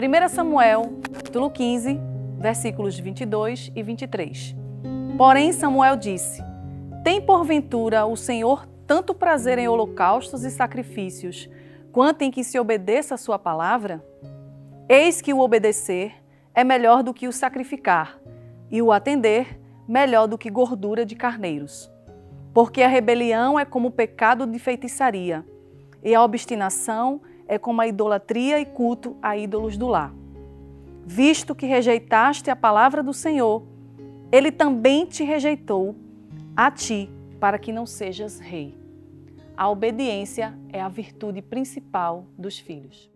1 Samuel, capítulo 15, versículos 22 e 23. Porém, Samuel disse: Tem porventura o Senhor tanto prazer em holocaustos e sacrifícios, quanto em que se obedeça a sua palavra? Eis que o obedecer é melhor do que o sacrificar, e o atender melhor do que gordura de carneiros. Porque a rebelião é como o pecado de feitiçaria, e a obstinação é como a idolatria e culto a ídolos do lar. Visto que rejeitaste a palavra do Senhor, ele também te rejeitou a ti, para que não sejas rei. A obediência é a virtude principal dos filhos.